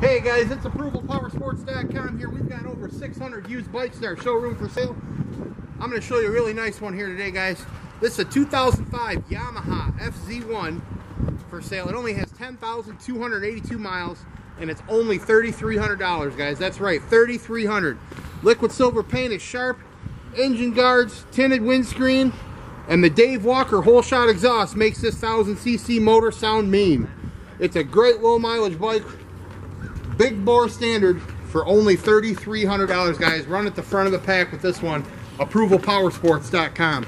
Hey guys, it's ApprovalPowersports.com here. We've got over 600 used bikes in our showroom for sale. I'm going to show you a really nice one here today, guys. This is a 2005 Yamaha FZ1 for sale. It only has 10,282 miles and it's only $3,300, guys. That's right, $3,300. Liquid silver paint is sharp, engine guards, tinted windscreen, and the Dave Walker whole shot exhaust makes this 1000cc motor sound mean. It's a great low mileage bike, big bore standard for only $3,300, guys. Run at the front of the pack with this one, approvalpowersports.com.